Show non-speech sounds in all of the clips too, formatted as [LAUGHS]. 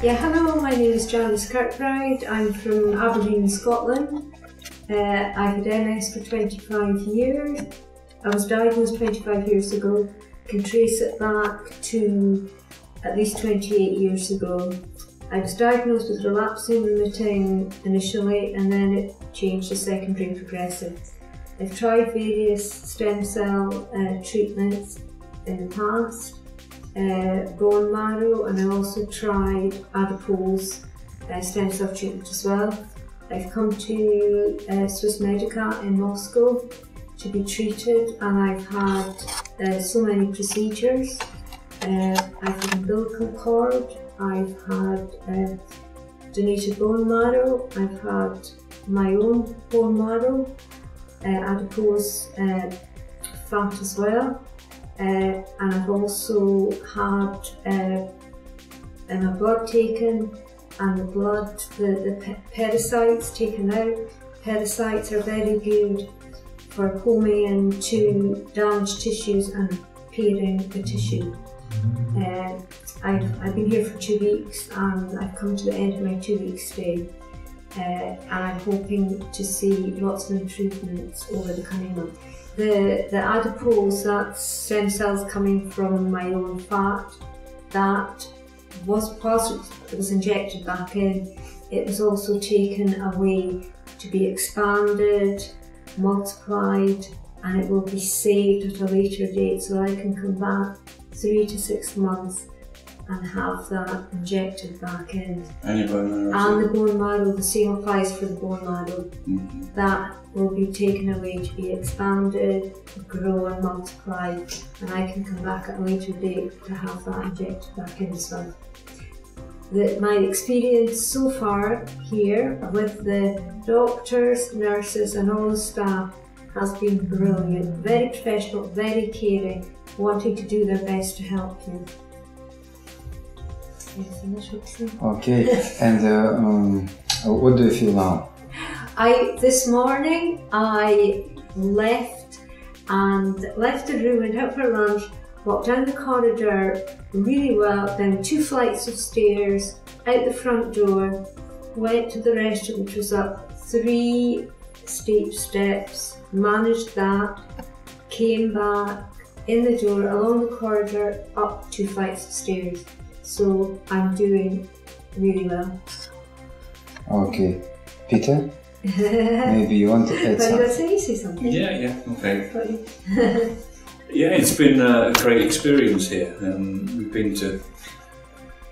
Yeah, hello, my name is Janice Kirkbride. I'm from Aberdeen, Scotland. Uh, I've had MS for 25 years. I was diagnosed 25 years ago. Can trace it back to at least 28 years ago. I was diagnosed with relapsing remitting initially and then it changed to secondary progressive. I've tried various stem cell uh, treatments in the past uh, bone marrow and I also tried adipose uh, stem cell treatment as well. I've come to uh, Swiss Medica in Moscow to be treated and I've had uh, so many procedures. Uh, I've had umbilical cord, I've had uh, donated bone marrow, I've had my own bone marrow, uh, adipose uh, fat as well. Uh, and I've also had uh, my blood taken and the blood, the, the parasites taken out. Parasites are very good for homing into damaged tissues and repairing the tissue. Uh, I've, I've been here for two weeks and I've come to the end of my two weeks stay uh, and I'm hoping to see lots of improvements over the coming months the, the adipose, that's stem cells coming from my own fat, that was, whilst it was injected back in, it was also taken away to be expanded, multiplied, and it will be saved at a later date so I can come back three to six months and have that injected back in. And your bone marrow. And the bone marrow, the same applies for the bone marrow. Mm -hmm. That will be taken away to be expanded, grow and multiply, and I can come back at a later date to have that injected back in as well. My experience so far here with the doctors, nurses and all the staff has been brilliant, very professional, very caring, wanting to do their best to help you. Okay, and uh, um, what do you feel now? I this morning I left and left the room, went out for lunch, walked down the corridor really well, down two flights of stairs, out the front door, went to the restroom, which was up three steep steps, managed that, came back in the door, along the corridor, up two flights of stairs. So I'm doing really well. Okay. Peter? Maybe you want to add something? Say, say something. Yeah, yeah, okay. [LAUGHS] yeah, it's been a great experience here. Um, we've been to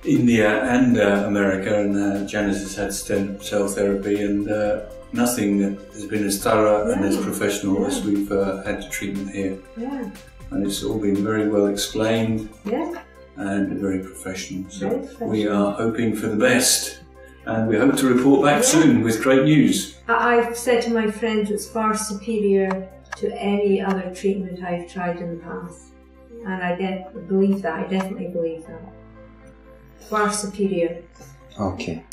India and uh, America, and uh, Janice has had stem cell therapy, and uh, nothing has been as thorough yeah. and as professional yeah. as we've uh, had the treatment here. Yeah. And it's all been very well explained. Yeah and very professional. So very professional. we are hoping for the best and we hope to report back yeah. soon with great news. I've said to my friends it's far superior to any other treatment I've tried in the past. And I believe that, I definitely believe that. Far superior. Okay.